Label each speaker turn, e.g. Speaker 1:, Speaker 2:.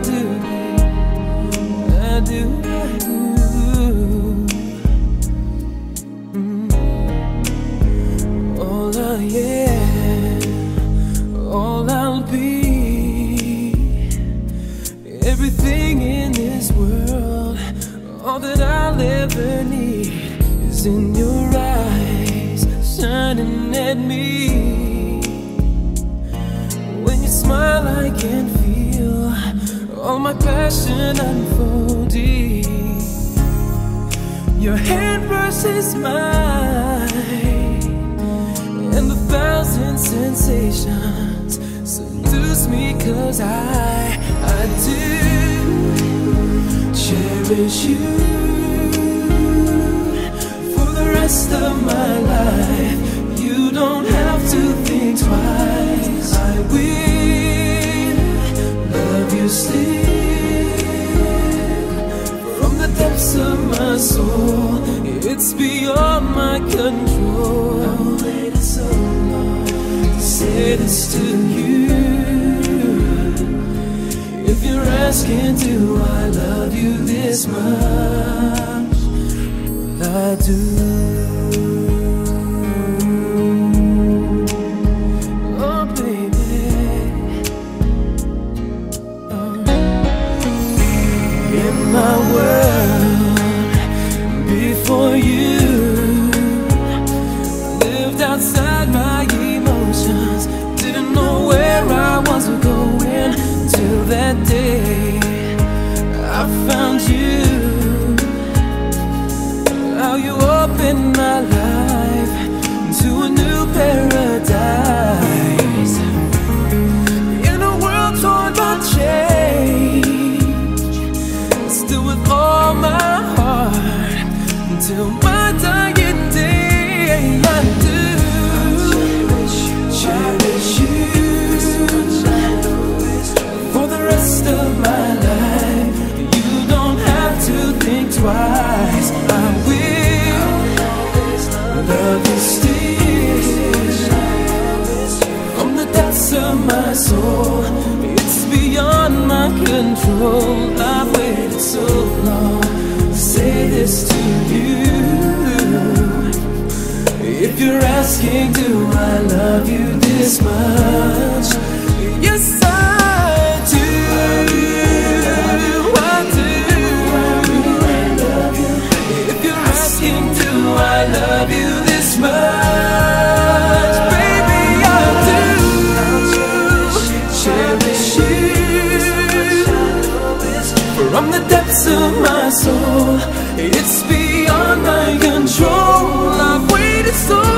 Speaker 1: do I do Yeah, all I'll be Everything in this world All that I'll ever need Is in your eyes Shining at me. When you smile I can feel all my passion unfolding. Your hand brushes mine, and the thousand sensations seduce me, cause I, I do cherish you for the rest of my life. You don't have to think twice. Soul. It's beyond my control. I waited so long to say this to you. If you're asking, do I love you this much? Well, I do. Until my dying day. I do cherish you for the rest of my life. You don't have to think twice. I will love you still from the depths of my soul. It's beyond my control. I've do I love you this much? Yes, I do. I do. If you're asking, do I love you this much? Baby, I do. Cherish you from the depths of my soul. It's beyond my control. I've waited so.